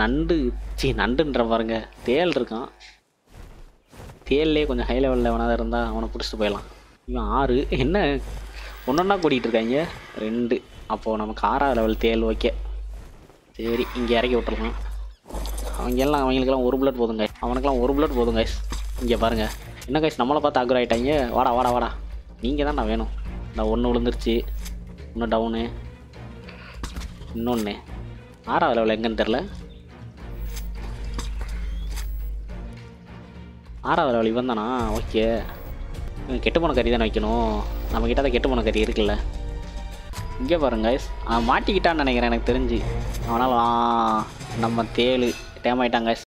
நண்டு சி நண்டுன்ற பாருங்க. தேல் இருக்கான். தேல்லே கொஞ்சம் ஹை லெவலில் வேணாதான் இருந்தால் அவனை பிடிச்சிட்டு போயிடலாம். இவன் ஆறு. என்ன? ஒன்றா கூட்டிகிட்டு இருக்காங்க. ரெண்டு. அப்போது நமக்கு ஆறாவது லெவல் தேல் ஓகே. சரி இங்கே இறக்கி விட்டுறலாம் அவங்க எல்லாம் அவங்களுக்கெல்லாம் ஒரு புல்லட் போதுங்க அவனுக்கெல்லாம் ஒரு புல்லட் போதுங்க இங்கே பாருங்க. என்ன கைஸ் நம்மளை பார்த்து அக்ரோ ஆகிட்டாங்க வாடா வாடா வாடா. நீங்கள் தான் நான் வேணும். நான் ஒன்று விழுந்துருச்சு. இன்னும் டவுனு இன்னொன்று ஆறாவது லெவல் எங்கேன்னு தெரில ஆறாவது லெவல் இவன் தானா ஓகே இவன் கெட்டு போன கறி தானே வைக்கணும். நம்மக்கிட்ட தான் கெட்டு போன கறி இருக்குல்ல. இங்கே பாருங்க அவன் மாட்டிக்கிட்டான்னு நினைக்கிறேன் எனக்கு தெரிஞ்சு. அவனால் நம்ம தேழு டேம் ஆகிட்டாங்க.